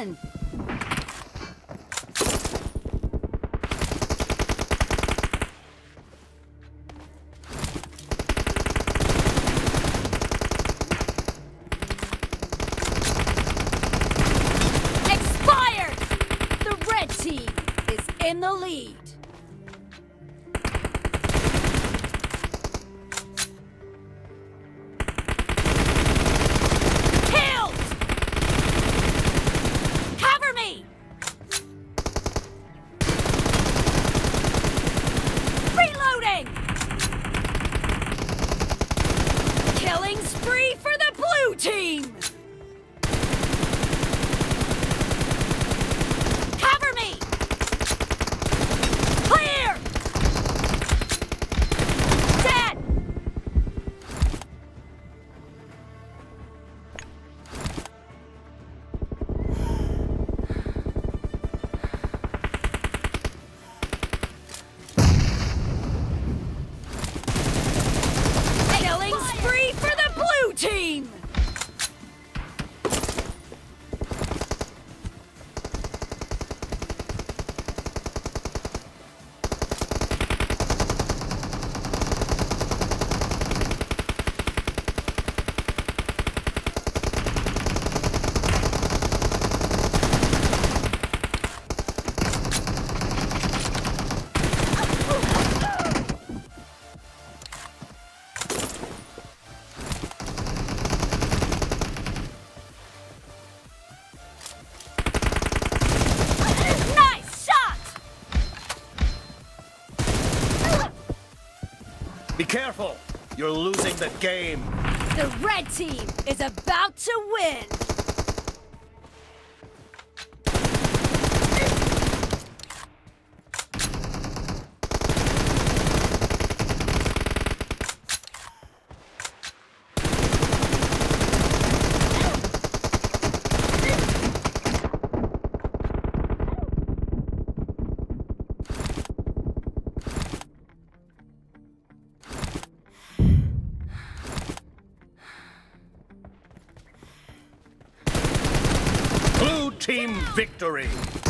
Expired! The red team is in the lead. Be careful, you're losing the game. The red team is about to win! Team victory.